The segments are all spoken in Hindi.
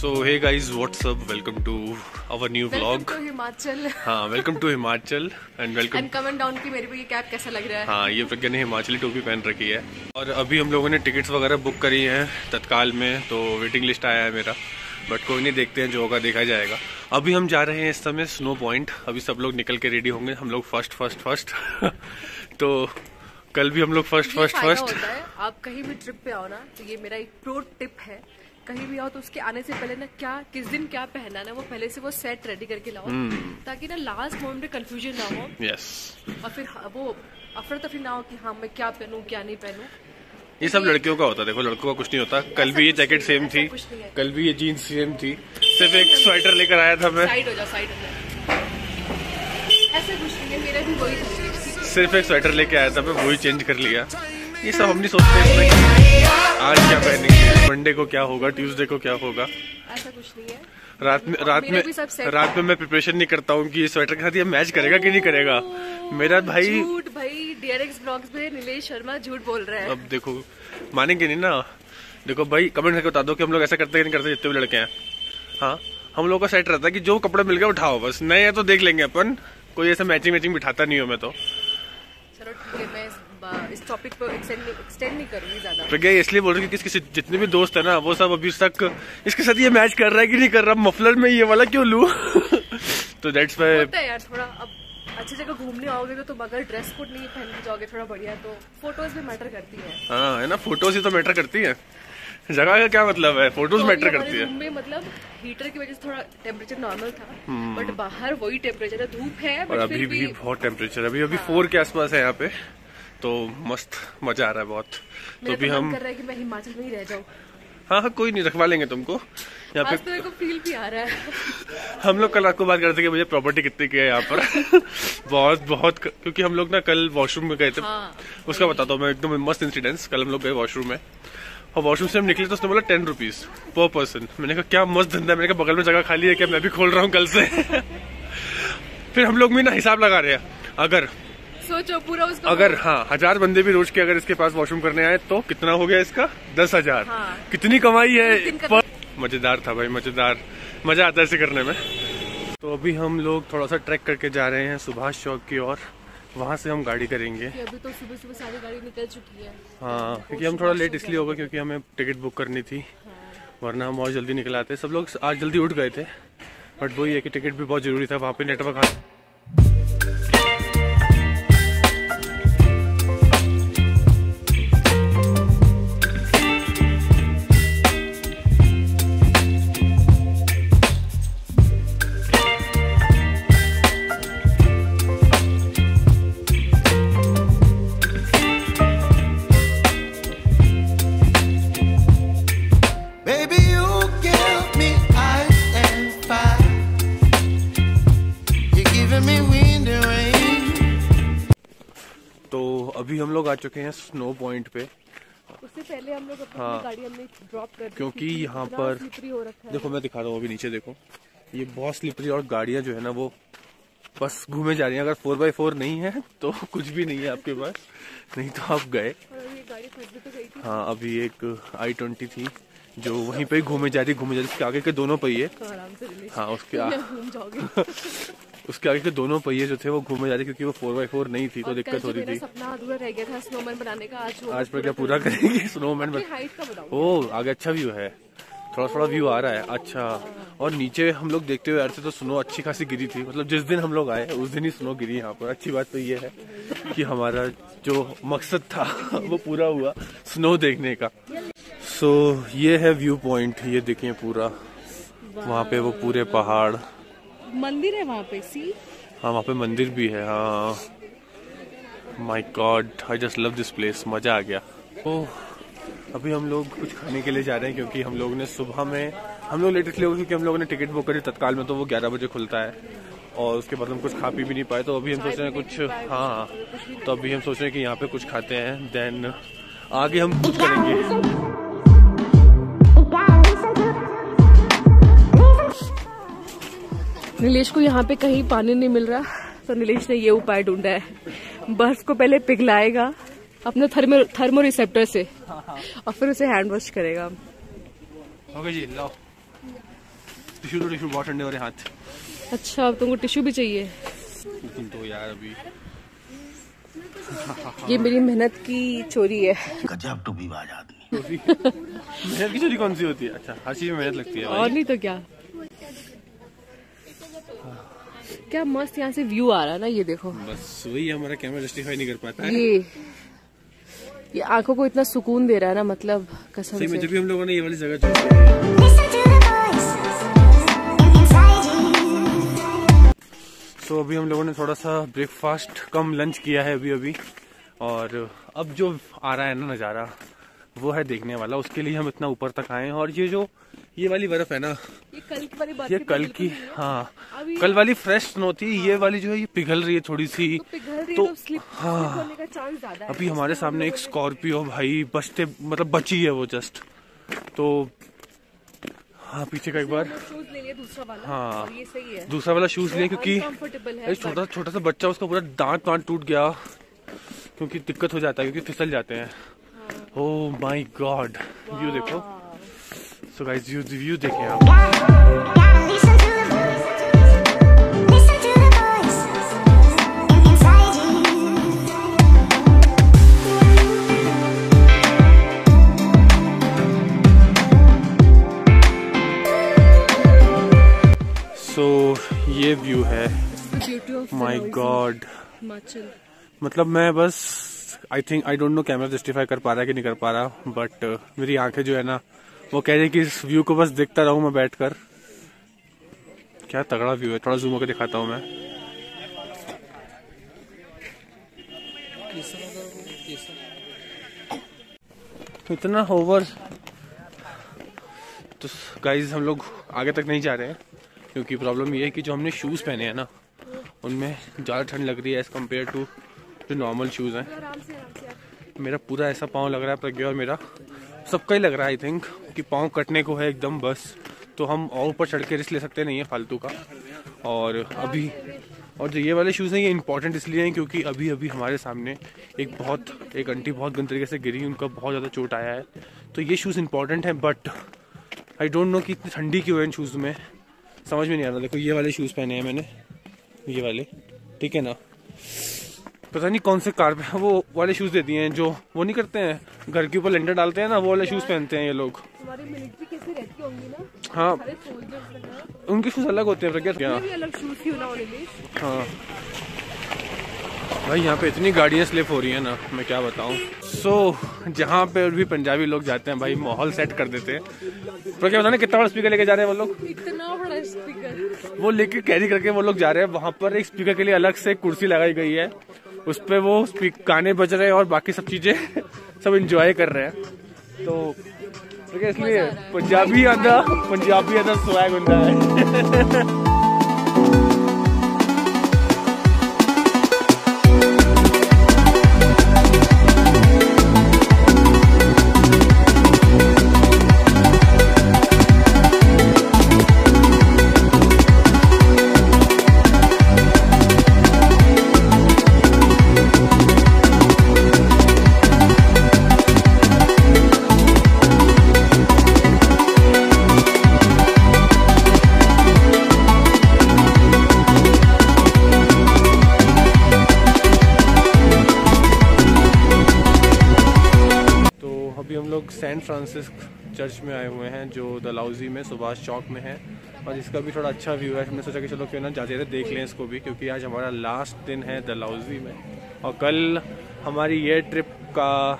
So hey guys what's up welcome to our new vlog Himachal हाँ welcome to Himachal and welcome and comment down की मेरे को ये कैप कैसा लग रहा है? हाँ ये प्रज्ञा ने हिमाचली टोपी पहन रखी है। और अभी हम लोगों ने टिकट्स वगैरह बुक करी हैं तत्काल में तो वेटिंग लिस्ट आया है मेरा। बट कोई नहीं देखते हैं जो होगा देखा जाएगा। अभी हम जा रहे हैं इस समय स्नो पॉइंट अभी सब लोग निकल के रेडी होंगे। हम लोग फ़र्स्ट फ़र्स्ट फ़र्स्ट तो कल भी हम लोग फ़र्स्ट फ़र्स्ट फ़र्स्ट आप कहीं भी ट्रिप पे आओ ना तो ये मेरा एक प्रो टिप है। कहीं भी आओ तो उसके आने से पहले ना क्या किस दिन क्या पहनना है ना वो पहले से वो सेट रेडी करके लाओ हम्म। ताकि ना लास्ट मोमेंट में कंफ्यूजन ना हो। यस और फिर हाँ, वो अफरा तफरी ना हो कि हाँ मैं क्या पहनूं क्या नहीं पहनूं। ये सब लड़कियों का होता है। देखो लड़कों का कुछ नहीं होता। कल भी ये जैकेट सेम थी। कल भी ये जीन्स सेम थी। सिर्फ़ एक स्वेटर लेकर आया था मैं। साइड हो जाओ साइड हो जाओ। ऐसा कुछ नहीं है मेरा भी वही सिर्फ़ एक स्वेटर लेके आया था मैं वही चेंज कर लिया। ये सब हम नहीं सोचते इसमें कि आज क्या पहनेंगे मंडे को क्या होगा? ट्यूसडे को क्या होगा? ऐसा कुछ नहीं है। रात में रात में रात में मैं प्रिपरेशन नहीं करता हूँ कि ये स्वेटर के साथ ये मैच करेगा कि नहीं करेगा। मेरा भाई झूठ भाई डीआरएक्स ब्लॉग्स में नीलेश शर्मा झूठ बोल रहा है। अब देखो मानेंगे नहीं ना? देखो भाई कमेंट करके बता दो कि हम लोग ऐसा करते हैं कि नहीं करते जितने भी लड़के हैं। हाँ? हम लोग का सेट रहता है कि जो कपड़े मिल गए उठाओ बस। नए है तो देख लेंगे अपन। कोई ऐसा मैचिंग मैचिंग बिठाता नहीं हूँ मैं तो। चलो ठीक है मैं इस, इस टॉपिक पर एक्सटेंड नहीं, करूँगी ज़्यादा। प्रज्ञा इसलिए बोल रही है कि इसके जितने भी दोस्त है ना वो सब अभी तक इसके साथ ये मैच कर रहा है कि नहीं कर रहा मफलर में ये वाला क्यों लू? तो दैट्स वाई है यार थोड़ा अब अच्छी जगह घूमने आओगे तो तुम अगर ड्रेस कोड नहीं पहन के जाओगे थोड़ा बढ़िया तो फ़ोटोज़ भी मैटर करती है। हाँ है ना फ़ोटोज़ ही तो मैटर करती है। जगह का क्या मतलब है? फ़ोटोज़ तो मैटर करती है। में मतलब हीटर की वजह से थोड़ा टेम्परेचर नॉर्मल था हम्म। बट बाहर वही टेम्परेचर है धूप है और अभी भी भी बहुत टेम्परेचर अभी अभी फोर के आसपास है यहाँ पे। तो मस्त मज़ा आ रहा है बहुत। तो अभी तो हम कर रहा है कि मैं हिमाचल में ही रह जाऊँ। हाँ हाँ कोई नहीं रखवा लेंगे तुमको। यहाँ पे तो मेरे को फील भी आ रहा है। हम लोग कल रात को बात करते कि मुझे प्रॉपर्टी कितनी की है यहाँ पर। बहुत बहुत क्योंकि हम लोग ना कल वॉशरूम में गए थे। हाँ। उसका बताता हूँ मैं एकदम मस्त इंसिडेंस कल हम लोग गए वॉशरूम में। और वॉशरूम से हम निकले तो उसने बोला टेन रुपीज़ पर पर्सन मैंने कहा क्या मस्त धंधा है? मैंने कहा बगल में जगह खाली है क्या? मैं भी खोल रहा हूँ कल से। फिर हम लोग भी ना हिसाब लगा रहे हैं। अगर सोचो पूरा उसको अगर हाँ हज़ार बंदे भी रोज के अगर इसके पास वॉशरूम करने आए तो कितना हो गया इसका? दस हज़ार। हाँ। कितनी कमाई है? पर मज़ेदार था भाई मज़ेदार। मज़ा आता है ऐसे करने में। तो अभी हम लोग थोड़ा सा ट्रैक करके जा रहे हैं सुभाष चौक की ओर। वहाँ से हम गाड़ी करेंगे। अभी तो सुबह सुबह सारी गाड़ी निकल चुकी है। हाँ क्योंकि हम थोड़ा लेट इसलिए होगा। क्योंकि हमें टिकट बुक करनी थी। वरना हम और जल्दी निकल आते। सब लोग आज जल्दी उठ गए थे। बट वही है कि टिकट भी बहुत ज़रूरी था। वहाँ पे नेटवर्क आ चुके हैं स्नो पॉइंट पे। उससे पहले हम लोग हाँ। गाड़ी हमने ड्रॉप कर क्योंकि यहाँ पर हो है। देखो मैं दिखा रहा हूँ अभी नीचे देखो। ये बहुत स्लिपरी और गाड़ियाँ जो है ना वो बस घूमे जा रही हैं। अगर फोर बाई फोर नहीं है तो कुछ भी नहीं है आपके पास। नहीं तो आप गए। भी तो हाँ अभी एक आई ट्वेंटी थी जो वहीं पे घूमे जा रही घूमे जा रही उसके आगे के दोनों पहिए। से हाँ उसके आ, घूम जाओगे उसके आगे के दोनों पहिए जो थे वो घूमे जा रहे क्योंकि वो फोर बाई फोर नहीं थी तो दिक्कत हो रही थी। सपना अधूरा रह गया था स्नोमैन बनाने का आज आज पर क्या पूरा करेंगे स्नोमैन ओ आगे अच्छा व्यू है। थोड़ा थोड़ा व्यू आ रहा है अच्छा। और नीचे हम लोग देखते हुए आ रहे थे तो स्नो अच्छी खासी गिरी थी। मतलब जिस दिन हम लोग आए उस दिन ही स्नो गिरी यहाँ पर। अच्छी बात तो ये है कि हमारा जो मकसद था वो पूरा हुआ स्नो देखने का। सो so, ये है व्यू पॉइंट ये देखिए पूरा। वहाँ पे वो पूरे पहाड़। मंदिर है वहाँ पे? सी हाँ वहाँ पे मंदिर भी है हाँ। My god I just love this place मज़ा आ गया। ओह अभी हम लोग कुछ खाने के लिए जा रहे हैं क्योंकि हम लोग ने सुबह में हम लोग लेट इसलिए क्योंकि हम लोगों ने टिकट बुक करी तत्काल में तो वो ग्यारह बजे खुलता है। और उसके बाद हम कुछ खा पी भी नहीं पाए तो अभी हम सोच रहे हैं कुछ हाँ तो अभी हम सोच रहे हैं कि यहाँ पे कुछ खाते हैं देन आगे हम कुछ करेंगे। नीलेश को यहाँ पे कहीं पानी नहीं मिल रहा। तो नीलेश ने ये उपाय ढूंढा है। बर्फ़ को पहले पिघलाएगा अपने थर्मो थर्मो रिसेप्टर से और फिर उसे हैंड वॉश करेगा। ओके जी लो टिश्यू तो टिश्यू बहुत ठंडे हो रहे हाथ। अच्छा अब तुमको टिश्यू भी चाहिए। तुम तो यार अभी। ये मेरी मेहनत की चोरी है। गजब टू बाज आदमी। मेहनत की चोरी कौन सी होती है? अच्छा हर चीज़ में मेहनत लगती है और नहीं तो क्या? क्या मस्त यहाँ से व्यू आ रहा है ना ये देखो। बस वही हमारा कैमरा जस्टिफाई नहीं कर पाता है। ये ये आँखों को इतना सुकून दे रहा है ना मतलब कसम सही में से। जब भी हम लोगों ने ये वाली जगह. तो अभी हम लोगों ने थोड़ा सा ब्रेकफास्ट कम लंच किया है अभी अभी और अब जो आ रहा है ना नज़ारा वो है देखने वाला। उसके लिए हम इतना ऊपर तक आए हैं। और ये जो ये वाली बर्फ़ है ना ये कल की वाली ये कल की है। हाँ कल वाली फ्रेश स्नो थी हाँ। ये वाली जो है ये पिघल रही है थोड़ी सी। तो पिघल रही है तो तो स्लिप हाँ। होने का चांस ज़्यादा है। अभी हमारे सामने एक स्कॉर्पियो भाई बचते मतलब बची है वो जस्ट तो हाँ पीछे का एक बार। दूसरा वाला। हाँ। ये सही है। दूसरा वाला शूज़ लिया क्योंकि है छोटा छोटा सा बच्चा उसका पूरा दांत वांत टूट गया। क्योंकि दिक्कत हो जाता है क्योंकि फिसल जाते हैं। हाँ। ओ माय गॉड व्यू देखो। सो गाइस व्यू व्यू देखें आप। व्यू है। माय गॉड मतलब मैं बस I think I don't know camera justify कर पा रहा है कि नहीं कर पा रहा बट uh, मेरी आँखें जो है ना वो कह रही है कि इस व्यू को बस देखता रहूँ मैं बैठकर। क्या तगड़ा व्यू है थोड़ा जूम होकर दिखाता हूँ मैं। इतना ओवर तो गाइज़ हम लोग आगे तक नहीं जा रहे हैं। क्योंकि प्रॉब्लम ये है कि जो हमने शूज़ पहने हैं ना, उनमें ज़्यादा ठंड लग रही है एज़ कंपेयर टू जो नॉर्मल शूज़ हैं। मेरा पूरा ऐसा पाँव लग रहा है प्रज्ञा और मेरा। सबका ही लग रहा है आई थिंक कि पाँव कटने को है एकदम, बस। तो हम और ऊपर चढ़ के रिस्क ले सकते नहीं है फालतू का। और अभी, और जो ये वाले शूज़ हैं, ये इंपॉर्टेंट इसलिए हैं क्योंकि अभी अभी हमारे सामने एक बहुत, एक आंटी बहुत गंद तरीके से गिरी, उनका बहुत ज़्यादा चोट आया है। तो ये शूज़ इंपॉर्टेंट हैं बट आई डोंट नो कि इतनी ठंडी क्यों है इन शूज़ में। समझ में नहीं आ रहा। देखो ये वाले शूज़ पहने हैं मैंने। ये वाले। ठीक है ना? पता नहीं कौन से कार पे वो वाले शूज़ दे दिए हैं जो वो नहीं करते हैं? घर के ऊपर लेंडर डालते हैं ना वो वाले शूज़ पहनते हैं ये लोग। हमारी मिलिट्री कैसे रहती होंगी ना? हाँ। उनके शूज़ अलग होते हैं हाँ। भाई यहाँ पे इतनी गाड़ियाँ स्लिप हो रही हैं ना मैं क्या बताऊँ। सो so, जहाँ पे भी पंजाबी लोग जाते हैं भाई माहौल सेट कर देते हैं। पर क्या बताना कितना बड़ा स्पीकर लेके जा रहे हैं वो लोग। इतना बड़ा स्पीकर वो लेके कैरी करके वो लोग जा रहे हैं। वहाँ पर एक स्पीकर के लिए अलग से कुर्सी लगाई गई है। उस पर वो गाने बज रहे हैं और बाकी सब चीज़ें सब इंजॉय कर रहे हैं। तो तो इसलिए पंजाबी आंदा पंजाबी आंदा स्वैग होता है। जो में सुभाष चौक में है। और इसका भी थोड़ा अच्छा व्यू है। हमने सोचा कि चलो क्यों ना जाते रहे देख लें इसको भी क्योंकि आज हमारा लास्ट दिन है दलाउजी में। और कल हमारी ये ट्रिप का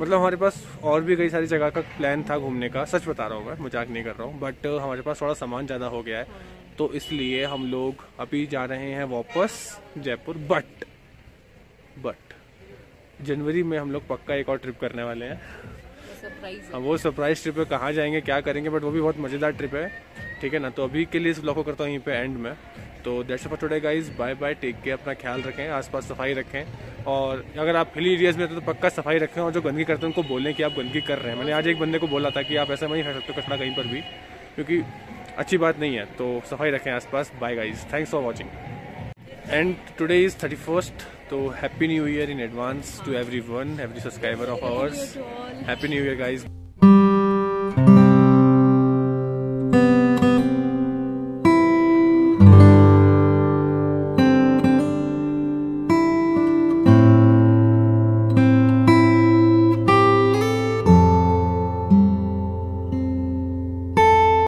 मतलब हमारे पास और भी कई सारी जगह का प्लान था घूमने का सच बता रहा हूँ मैं मज़ाक नहीं कर रहा हूँ। बट हमारे पास थोड़ा सामान ज़्यादा हो गया है तो इसलिए हम लोग अभी जा रहे हैं वापस जयपुर। बट बट जनवरी में हम लोग पक्का एक और ट्रिप करने वाले हैं। सरप्राइज़ हाँ। वो सरप्राइज़ ट्रिप है, कहाँ जाएँगे, क्या करेंगे बट वो भी बहुत मज़ेदार ट्रिप है, ठीक है ना? तो अभी के लिए इस ब्लॉग को करता हूँ यहीं पे एंड में। तो that's for today guys bye bye take care अपना ख्याल रखें, आसपास सफ़ाई रखें। और अगर आप हिली एरियाज़ में रहते तो पक्का सफ़ाई रखें और जो गंदगी करते हैं, उनको बोलें कि आप गंदगी कर रहे हैं। मैंने आज एक बंदे को बोला था कि आप ऐसा नहीं कर सकते कचरा कहीं पर भी, क्योंकि अच्छी बात नहीं है। तो सफ़ाई रखें आसपास। Bye guys thanks for watching and today is thirty first तो happy new year in advance to every one every subscriber of ours happy new year guys